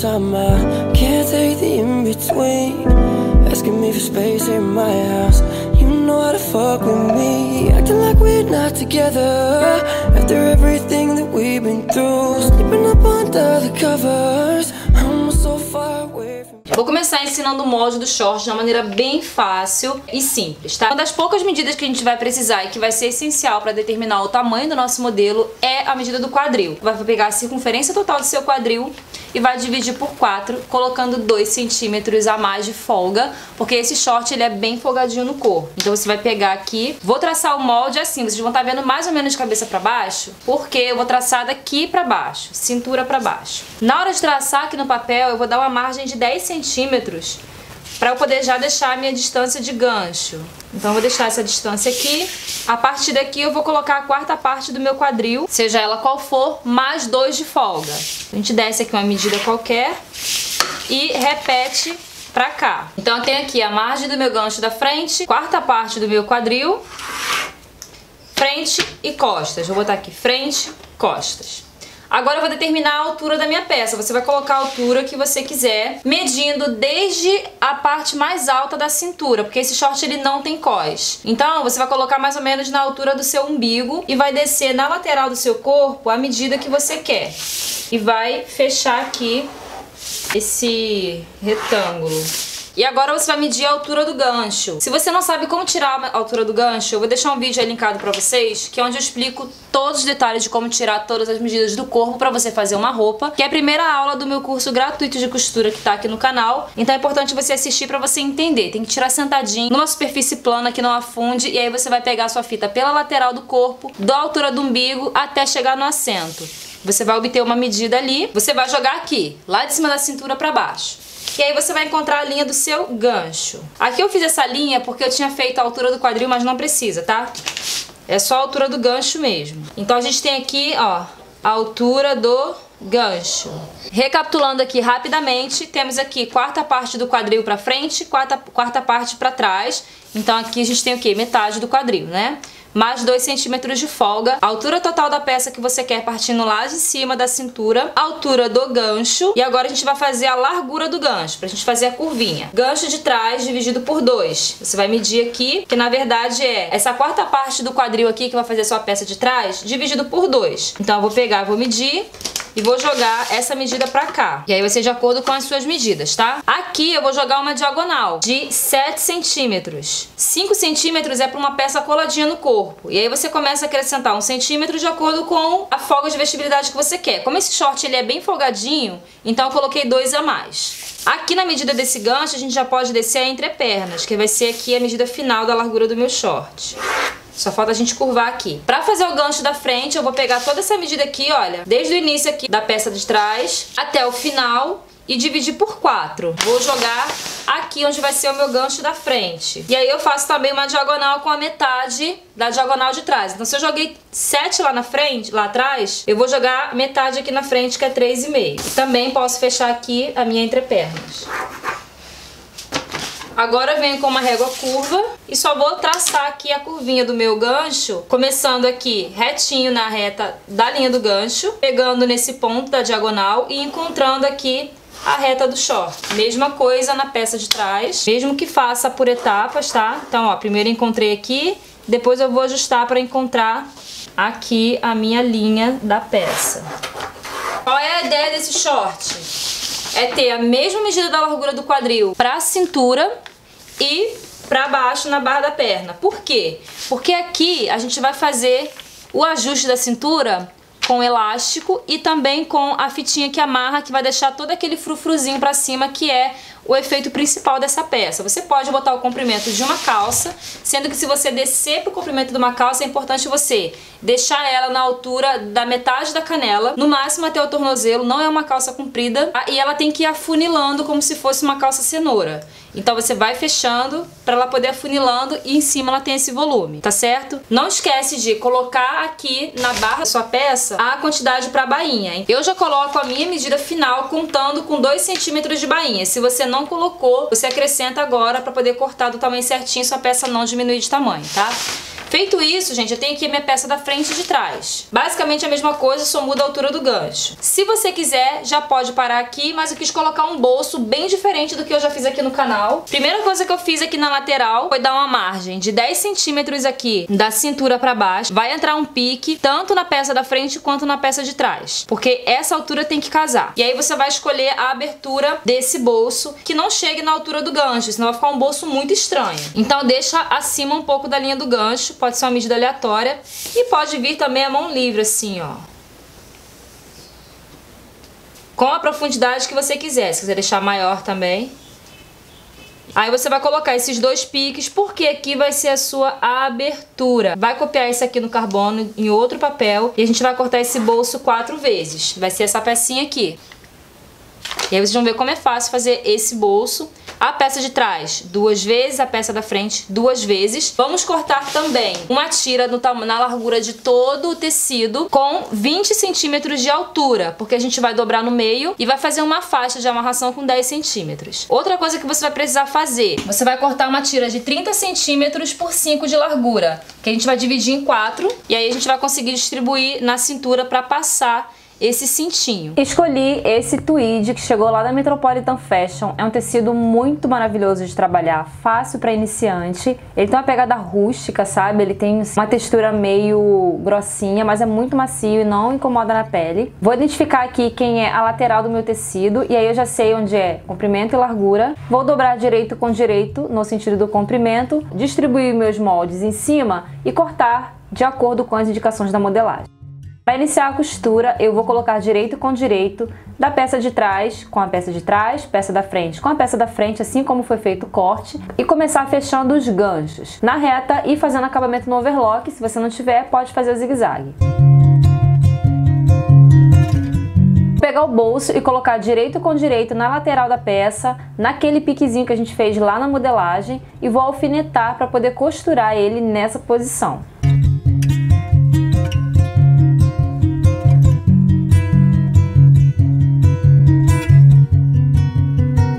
time? I can't take the in between. Asking me for space in my house. You know how to fuck with me. Acting like we're not together. After everything that we've been through. Sleeping up under the covers. I'm so far away Vou começar ensinando o molde do short de uma maneira bem fácil e simples, tá? Uma das poucas medidas que a gente vai precisar e que vai ser essencial para determinar o tamanho do nosso modelo é a medida do quadril. Vai pegar a circunferência total do seu quadril e vai dividir por 4, colocando 2 centímetros a mais de folga, porque esse short ele é bem folgadinho no corpo. Então você vai pegar aqui, vou traçar o molde assim, vocês vão estar vendo mais ou menos de cabeça para baixo, porque eu vou traçar daqui para baixo, cintura para baixo. Na hora de traçar aqui no papel, eu vou dar uma margem de 10 centímetros centímetros para eu poder já deixar a minha distância de gancho. Então eu vou deixar essa distância aqui. A partir daqui eu vou colocar a quarta parte do meu quadril, seja ela qual for, mais dois de folga. A gente desce aqui uma medida qualquer e repete pra cá. Então eu tenho aqui a margem do meu gancho da frente, quarta parte do meu quadril, frente e costas. Vou botar aqui frente, costas. Agora eu vou determinar a altura da minha peça. Você vai colocar a altura que você quiser, medindo desde a parte mais alta da cintura, porque esse short ele não tem cós. Então você vai colocar mais ou menos na altura do seu umbigo e vai descer na lateral do seu corpo a medida que você quer. E vai fechar aqui esse retângulo. E agora você vai medir a altura do gancho. Se você não sabe como tirar a altura do gancho, eu vou deixar um vídeo aí linkado pra vocês, que é onde eu explico todos os detalhes de como tirar todas as medidas do corpo pra você fazer uma roupa, que é a primeira aula do meu curso gratuito de costura que tá aqui no canal. Então é importante você assistir pra você entender. Tem que tirar sentadinho, numa superfície plana que não afunde, e aí você vai pegar a sua fita pela lateral do corpo, da altura do umbigo até chegar no assento. Você vai obter uma medida ali, você vai jogar aqui, lá de cima da cintura pra baixo. E aí você vai encontrar a linha do seu gancho. Aqui eu fiz essa linha porque eu tinha feito a altura do quadril, mas não precisa, tá? É só a altura do gancho mesmo. Então a gente tem aqui, ó, a altura do gancho. Recapitulando aqui rapidamente, temos aqui quarta parte do quadril para frente, quarta, quarta parte para trás. Então aqui a gente tem o que? Metade do quadril, né? Mais 2 centímetros de folga, altura total da peça que você quer partindo lá de cima da cintura, altura do gancho e agora a gente vai fazer a largura do gancho, pra gente fazer a curvinha. Gancho de trás dividido por 2. Você vai medir aqui, que na verdade é essa quarta parte do quadril aqui que vai fazer a sua peça de trás, dividido por 2. Então eu vou pegar, vou medir e vou jogar essa medida pra cá. E aí vai ser de acordo com as suas medidas, tá? Aqui eu vou jogar uma diagonal de 7 centímetros. 5 centímetros é pra uma peça coladinha no corpo. E aí você começa a acrescentar um centímetro de acordo com a folga de vestibilidade que você quer. Como esse short ele é bem folgadinho, então eu coloquei dois a mais. Aqui na medida desse gancho a gente já pode descer a entrepernas, que vai ser aqui a medida final da largura do meu short. Só falta a gente curvar aqui. Pra fazer o gancho da frente, eu vou pegar toda essa medida aqui, olha, desde o início aqui da peça de trás até o final e dividir por 4. Vou jogar aqui onde vai ser o meu gancho da frente. E aí eu faço também uma diagonal com a metade da diagonal de trás. Então se eu joguei 7 lá na frente, lá atrás, eu vou jogar metade aqui na frente, que é 3,5. Também posso fechar aqui a minha entrepernas. Agora venho com uma régua curva e só vou traçar aqui a curvinha do meu gancho, começando aqui retinho na reta da linha do gancho, pegando nesse ponto da diagonal e encontrando aqui a reta do short. Mesma coisa na peça de trás, mesmo que faça por etapas, tá? Então, ó, primeiro encontrei aqui, depois eu vou ajustar para encontrar aqui a minha linha da peça. Qual é a ideia desse short? É ter a mesma medida da largura do quadril para a cintura e para baixo na barra da perna. Por quê? Porque aqui a gente vai fazer o ajuste da cintura com elástico e também com a fitinha que amarra, que vai deixar todo aquele frufruzinho para cima, que é o efeito principal dessa peça. Você pode botar o comprimento de uma calça, sendo que se você descer pro comprimento de uma calça, é importante você deixar ela na altura da metade da canela, no máximo até o tornozelo, não é uma calça comprida, tá? e ela tem que ir afunilando como se fosse uma calça cenoura. Então você vai fechando para ela poder afunilando e em cima ela tem esse volume, tá certo? Não esquece de colocar aqui na barra da sua peça a quantidade para bainha. Eu já coloco a minha medida final contando com 2 centímetros de bainha. Se você não colocou, você acrescenta agora para poder cortar do tamanho certinho sua peça não diminuir de tamanho, tá? Feito isso, gente, eu tenho aqui a minha peça da frente e de trás. Basicamente a mesma coisa, só muda a altura do gancho. Se você quiser, já pode parar aqui, mas eu quis colocar um bolso bem diferente do que eu já fiz aqui no canal. Primeira coisa que eu fiz aqui na lateral foi dar uma margem de 10 centímetros aqui da cintura pra baixo. Vai entrar um pique, tanto na peça da frente quanto na peça de trás. Porque essa altura tem que casar. E aí você vai escolher a abertura desse bolso, que não chegue na altura do gancho, senão vai ficar um bolso muito estranho. Então deixa acima um pouco da linha do gancho, pode ser uma medida aleatória. E pode vir também a mão livre, assim, ó. Com a profundidade que você quiser. Se quiser deixar maior também. Aí você vai colocar esses dois piques, porque aqui vai ser a sua abertura. Vai copiar isso aqui no carbono em outro papel e a gente vai cortar esse bolso quatro vezes. Vai ser essa pecinha aqui. E aí vocês vão ver como é fácil fazer esse bolso. A peça de trás, duas vezes, a peça da frente, duas vezes. Vamos cortar também uma tira no, na largura de todo o tecido com 20 centímetros de altura, porque a gente vai dobrar no meio e vai fazer uma faixa de amarração com 10 centímetros. Outra coisa que você vai precisar fazer, você vai cortar uma tira de 30 centímetros por 5 de largura, que a gente vai dividir em quatro e aí a gente vai conseguir distribuir na cintura para passar esse cintinho. Escolhi esse tweed que chegou lá da Metropolitan Fashion. É um tecido muito maravilhoso de trabalhar, fácil para iniciante. Ele tem uma pegada rústica, sabe? Ele tem uma textura meio grossinha, mas é muito macio e não incomoda na pele. Vou identificar aqui quem é a lateral do meu tecido e aí eu já sei onde é comprimento e largura. Vou dobrar direito com direito no sentido do comprimento, distribuir meus moldes em cima e cortar de acordo com as indicações da modelagem. Para iniciar a costura, eu vou colocar direito com direito da peça de trás com a peça de trás, peça da frente com a peça da frente, assim como foi feito o corte, e começar fechando os ganchos na reta e fazendo acabamento no overlock. Se você não tiver, pode fazer o zigue-zague. pegar o bolso e colocar direito com direito na lateral da peça, naquele piquezinho que a gente fez lá na modelagem e vou alfinetar para poder costurar ele nessa posição.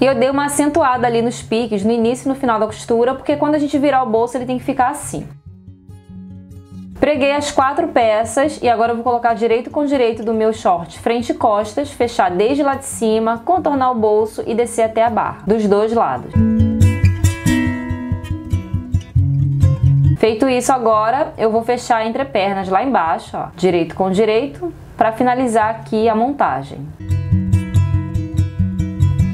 E eu dei uma acentuada ali nos piques, no início e no final da costura, porque quando a gente virar o bolso ele tem que ficar assim. Preguei as quatro peças e agora eu vou colocar direito com direito do meu short frente e costas, fechar desde lá de cima, contornar o bolso e descer até a barra, dos dois lados. Feito isso agora, eu vou fechar entre pernas lá embaixo, ó, direito com direito, para finalizar aqui a montagem.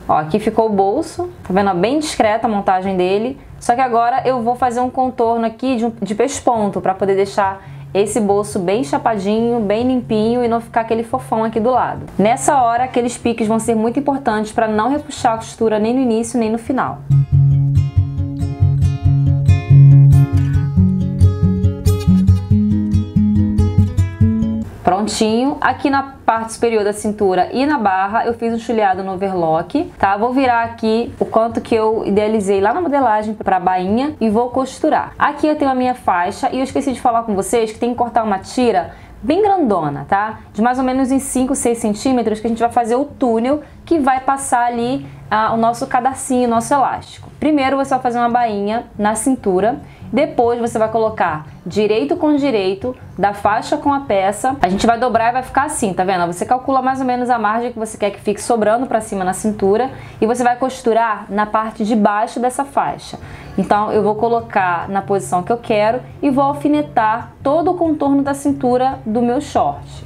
Ó, aqui ficou o bolso, tá vendo? Bem discreta a montagem dele. Só que agora eu vou fazer um contorno aqui de, de pesponto para poder deixar esse bolso bem chapadinho, bem limpinho e não ficar aquele fofão aqui do lado. Nessa hora, aqueles piques vão ser muito importantes para não repuxar a costura nem no início nem no final. prontinho. Aqui na parte superior da cintura e na barra eu fiz um chuleado no overlock, tá? Vou virar aqui o quanto que eu idealizei lá na modelagem para bainha e vou costurar. Aqui eu tenho a minha faixa e eu esqueci de falar com vocês que tem que cortar uma tira bem grandona, tá? De mais ou menos em 5, 6 centímetros que a gente vai fazer o túnel que vai passar ali ah, o nosso cadarcinho, o nosso elástico. Primeiro você vai fazer uma bainha na cintura depois você vai colocar direito com direito da faixa com a peça. A gente vai dobrar e vai ficar assim, tá vendo? Você calcula mais ou menos a margem que você quer que fique sobrando para cima na cintura e você vai costurar na parte de baixo dessa faixa. Então eu vou colocar na posição que eu quero e vou alfinetar todo o contorno da cintura do meu short.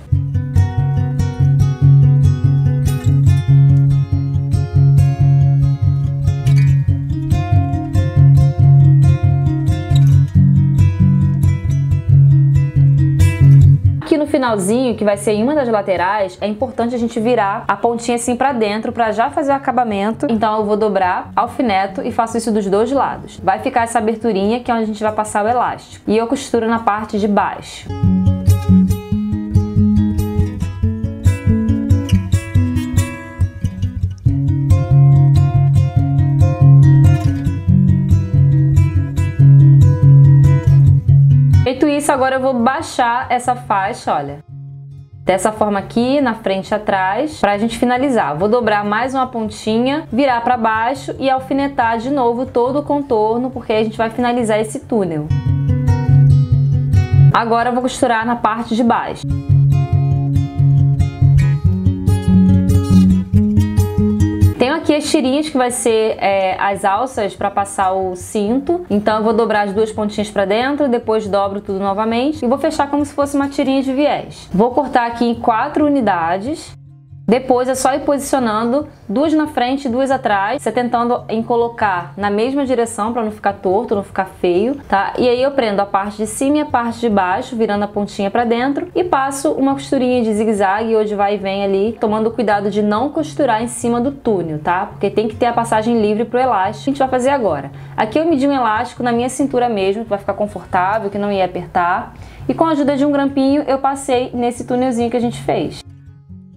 Finalzinho, que vai ser em uma das laterais, é importante a gente virar a pontinha assim para dentro para já fazer o acabamento. Então eu vou dobrar, alfineto e faço isso dos dois lados. Vai ficar essa aberturinha que é onde a gente vai passar o elástico. E eu costuro na parte de baixo. Isso, agora eu vou baixar essa faixa, olha. Dessa forma aqui, na frente e atrás, pra gente finalizar. Vou dobrar mais uma pontinha, virar para baixo e alfinetar de novo todo o contorno, porque aí a gente vai finalizar esse túnel. Agora eu vou costurar na parte de baixo. Tenho aqui as tirinhas que vai ser é, as alças para passar o cinto. Então eu vou dobrar as duas pontinhas para dentro, depois dobro tudo novamente e vou fechar como se fosse uma tirinha de viés. Vou cortar aqui em quatro unidades. Depois é só ir posicionando duas na frente e duas atrás, você tentando em colocar na mesma direção para não ficar torto, não ficar feio, tá? E aí eu prendo a parte de cima e a parte de baixo, virando a pontinha para dentro e passo uma costurinha de zigue-zague onde vai e vem ali, tomando cuidado de não costurar em cima do túnel, tá? Porque tem que ter a passagem livre pro elástico. A gente vai fazer agora. Aqui eu medi um elástico na minha cintura mesmo, que vai ficar confortável, que não ia apertar. E com a ajuda de um grampinho eu passei nesse túnelzinho que a gente fez.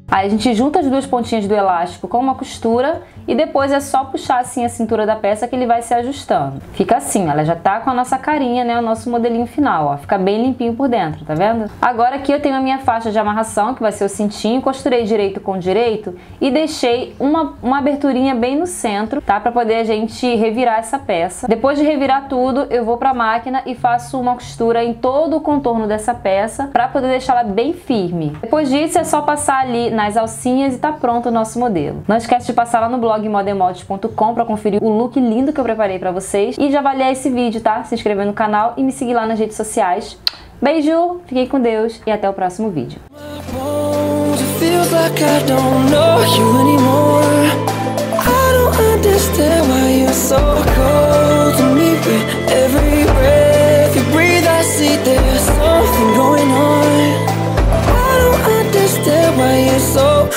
Aí a gente junta as duas pontinhas do elástico com uma costura e depois é só puxar assim a cintura da peça que ele vai se ajustando. Fica assim, ela já tá com a nossa carinha, né, o nosso modelinho final, ó. Fica bem limpinho por dentro, tá vendo? Agora aqui eu tenho a minha faixa de amarração, que vai ser o cintinho, costurei direito com direito e deixei uma, uma aberturinha bem no centro, tá? Pra poder a gente revirar essa peça. Depois de revirar tudo, eu vou pra máquina e faço uma costura em todo o contorno dessa peça pra poder deixar ela bem firme. Depois disso é só passar ali nas alcinhas e tá pronto o nosso modelo. Não esquece de passar lá no blog modemode.com para conferir o look lindo que eu preparei para vocês e já avaliar esse vídeo, tá? Se inscrever no canal e me seguir lá nas redes sociais. Beijo, fiquem com Deus e até o próximo vídeo.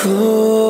cool